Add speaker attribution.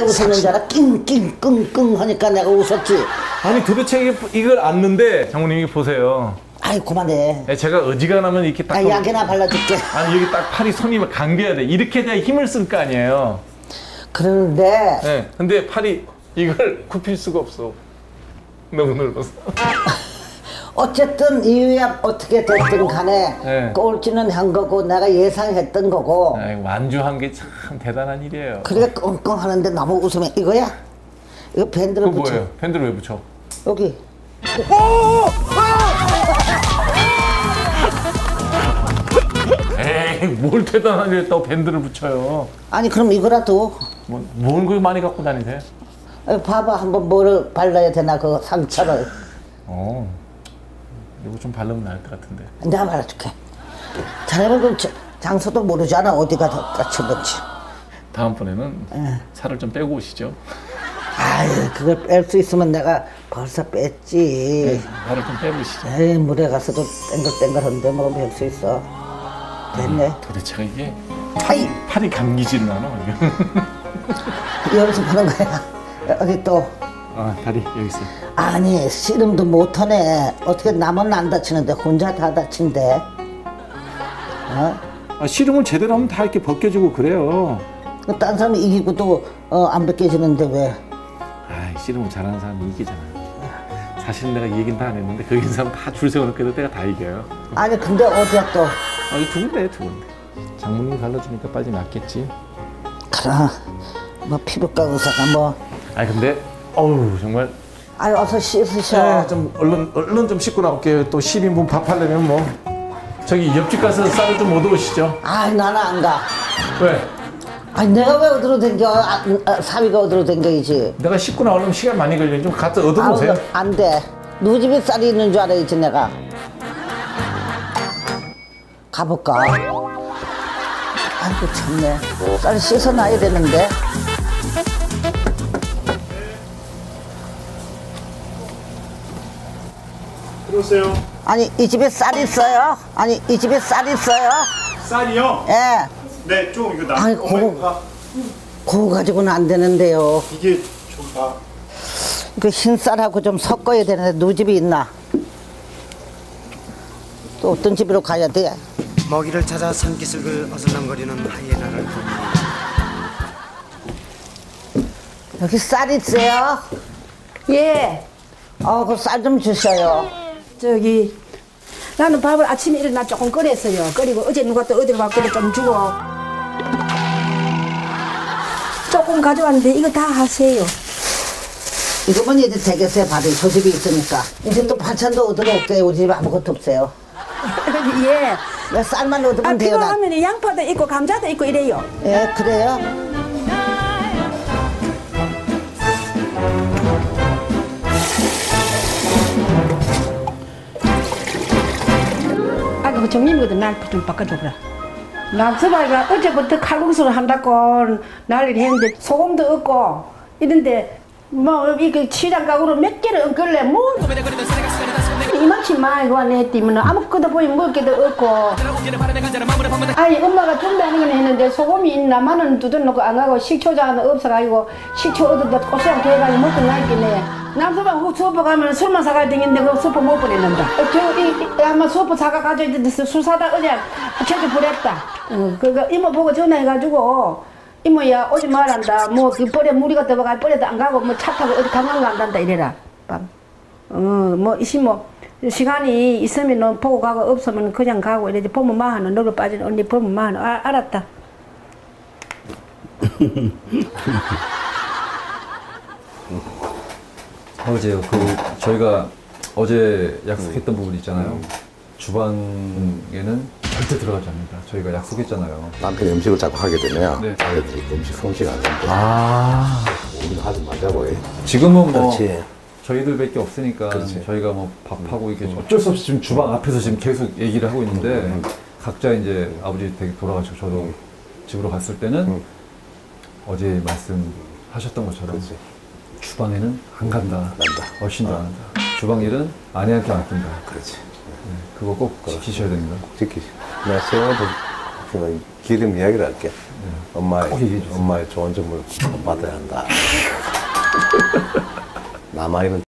Speaker 1: 웃었는 줄 알아? 낑낑끙끙 하니까 내가 웃었지.
Speaker 2: 아니 도대체 이게, 이걸 안는데 장모님 이게 보세요.
Speaker 1: 아이 그만해.
Speaker 2: 예, 제가 어지간하면 이렇게
Speaker 1: 딱아 약이나 발라줄게.
Speaker 2: 아니 여기 딱 팔이 손이 막 감겨야 돼. 이렇게 돼야 힘을 쓸 거 아니에요.
Speaker 1: 그러는데
Speaker 2: 예. 근데 팔이 이걸 굽힐 수가 없어. 너무 넓어서.
Speaker 1: 어쨌든 이유야 어떻게 됐든 간에
Speaker 2: 네.
Speaker 1: 꼴찌는 한 거고 내가 예상했던 거고
Speaker 2: 아이, 완주한 게 참 대단한 일이에요.
Speaker 1: 그래 끙끙 하는데 너무 웃으면 이거야? 이거 밴드를 붙여
Speaker 2: 뭐예요? 밴드를 왜 붙여?
Speaker 1: 여기
Speaker 2: 에이 뭘 대단한 일 했다고 밴드를 붙여요.
Speaker 1: 아니 그럼 이거라도
Speaker 2: 뭐, 뭘 그렇게 많이 갖고 다니세요?
Speaker 1: 어, 봐봐 한번 뭐를 발라야 되나 그 상처를
Speaker 2: 어. 이거 좀 바르면 나을 것 같은데.
Speaker 1: 내가 말해줄게 자네는 그 저- 장소도 모르잖아 어디가 더 다쳤는지
Speaker 2: 다음번에는
Speaker 1: 예.
Speaker 2: 살을 좀 빼고 오시죠.
Speaker 1: 아유 그걸 뺄 수 있으면 내가 벌써 뺐지
Speaker 2: 살을 좀 빼보시죠.
Speaker 1: 에이 물에 가서도 땡글땡글한데 뭐 뺄 수 있어 됐네
Speaker 2: 도대체가 이게
Speaker 1: 아이
Speaker 2: 팔이 감기지는 않아. 이게.
Speaker 1: 연습하는 거야 여기 또
Speaker 2: 아 다리 여기 있어요.
Speaker 1: 아니 씨름도 못하네 어떻게 남은 안 다치는데 혼자 다 다친대 어?
Speaker 2: 아, 씨름을 제대로 하면 다 이렇게 벗겨지고 그래요.
Speaker 1: 그딴 사람이 이기고도 어, 안 벗겨지는데 왜
Speaker 2: 아, 씨름을 잘하는 사람이 이기잖아. 사실 내가 이 얘기는 다안 했는데 그 이긴 사람 다 줄 세워놓고 내가 다 이겨요.
Speaker 1: 아니 근데 어디야 또
Speaker 2: 아, 두 군데, 두 군데. 장모님이 갈라주니까 빨리 낫겠지.
Speaker 1: 그럼 뭐 피부과 의사가 뭐
Speaker 2: 아, 근데 어우 정말.
Speaker 1: 아유 어서 씻으셔
Speaker 2: 네, 좀 얼른 얼른 좀 씻고 나올게요. 또 10인분 밥하려면 뭐. 저기 옆집 가서 쌀을 좀 얻어오시죠.
Speaker 1: 아 나는 안가.
Speaker 2: 왜?
Speaker 1: 아니 내가 왜 어디로 댕겨? 아, 아, 사위가 어디로 댕겨야지.
Speaker 2: 내가 씻고 나오려면 시간 많이 걸리니 좀 가서 얻어보세요.
Speaker 1: 안돼. 누구 집에 쌀이 있는 줄 알아야지 내가. 가볼까? 아이고 참네. 쌀 씻어놔야 되는데
Speaker 3: 들어오세요.
Speaker 1: 아니 이 집에 쌀 있어요? 아니 이 집에 쌀 있어요?
Speaker 3: 쌀이요?
Speaker 1: 예
Speaker 3: 네, 좀 이거 나.
Speaker 1: 이거
Speaker 3: 봐.
Speaker 1: 그거 가지고는 안 되는데요
Speaker 3: 이게 좀 봐.
Speaker 1: 그 흰쌀하고 좀 섞어야 되는데 누구 집이 있나? 또 어떤 집으로 가야 돼?
Speaker 4: 먹이를 찾아 산기슭을 어슬렁거리는 하이에나를 봅니다.
Speaker 1: 여기 쌀 있어요?
Speaker 5: 예,
Speaker 1: 어, 그 쌀 좀 주셔요.
Speaker 5: 저기 나는 밥을 아침에 일어나 조금 끓였어요. 끓이고 어제 누가 또 어디로 갔길래 좀 주고 조금 가져왔는데 이거 다 하세요.
Speaker 1: 이거만 이제 되겠어요, 밥이. 저 집이 있으니까. 이제 또 반찬도 얻으러 올게요. 우리 집에 아무것도 없어요.
Speaker 5: 예.
Speaker 1: 내 쌀만
Speaker 5: 아,
Speaker 1: 얻으면 돼요, 난.
Speaker 5: 필요하면 양파도 있고 감자도 있고 이래요.
Speaker 1: 예, 그래요?
Speaker 5: 그 정님이거든 날 좀 바꿔줘라. 남서방이가 어제부터 칼국수를 한다고 난리를 했는데 소금도 없고 이런데 뭐 이거 시장 가구로 몇 개를 얹길래 뭐 이만치 많이 구하냈더니 아무것도 보이면 먹을 게도 없고. 아니 엄마가 준비하는 건 했는데 소금이 있나 마늘 두들놓고 안 가고 식초장은 없어가지고 식초 얻어다 고추장 대가지고 먹고 나있겠네 남서방 그 수퍼 가면 술만 사가야 되겠는데 그 수퍼 못 보냈는다 어, 저 이, 이, 아마 수퍼 사가 가져야 되는데 술 사다 어제 제주 보냈다. 어, 그거 이모 보고 전화해가지고 이모야 오지 말란다. 뭐그 버려 무리가 떠봐가 버려도 안 가고 뭐 차 타고 어디 관광 간단다 이래라. 밤. 어뭐 이시 뭐 시간이 있으면 너 보고 가고 없으면 그냥 가고 이래지 보면 마하는 너를 빠지는 언니 보면 마하는 아, 알았다
Speaker 6: 어제요. 그 저희가 어제 약속했던 부분 있잖아요. 주방에는 절대 들어가지 않는다. 저희가 약속했잖아요.
Speaker 7: 남편이 음식을 자꾸 하게 되면
Speaker 6: 네.
Speaker 7: 아이들이 음식 솜씨가 안 된다.
Speaker 6: 아.
Speaker 7: 우리는 하지 말자고 해.
Speaker 6: 지금은 뭐
Speaker 7: 그렇지.
Speaker 6: 저희들밖에 없으니까
Speaker 7: 그렇지.
Speaker 6: 저희가 뭐 밥하고 이렇게 어쩔 수 없이 지금 주방 앞에서 지금 계속 얘기를 하고 있는데 각자 이제 아버지 댁에 돌아가시고 저도 집으로 갔을 때는 어제 말씀하셨던 것처럼
Speaker 7: 그렇지.
Speaker 6: 주방에는 안 간다.
Speaker 7: 난다.
Speaker 6: 훨씬 더안 한다. 주방 일은 아내한테 맡긴다.
Speaker 7: 그렇지.
Speaker 6: 그거 꼭 지키셔야 됩니다.
Speaker 7: 지키지. 내가 세워도 기름 이야기를 할게. 엄마의,
Speaker 6: 어, 얘기해 주세요.
Speaker 7: 엄마의 좋은 점을 받아야 한다. 남아있는